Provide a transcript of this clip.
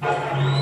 Música